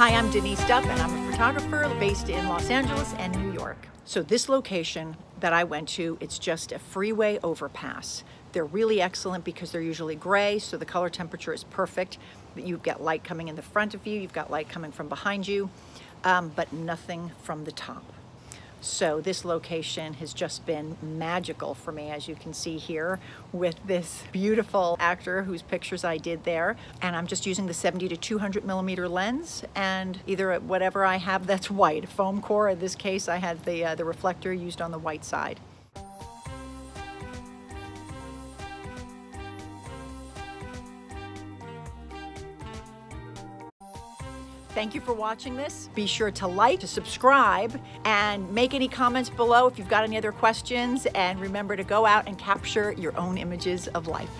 Hi, I'm Denice Duff, and I'm a photographer based in Los Angeles and New York. So this location that I went to, it's just a freeway overpass. They're really excellent because they're usually gray, so the color temperature is perfect. You've got light coming in the front of you, you've got light coming from behind you, um, but nothing from the top. So this location has just been magical for me, as you can see here, with this beautiful actor whose pictures I did there. And I'm just using the 70 to 200 millimeter lens and either whatever I have that's white, foam core. In this case, I had the, uh, the reflector used on the white side. Thank you for watching this. Be sure to like, to subscribe, and make any comments below if you've got any other questions. And remember to go out and capture your own images of life.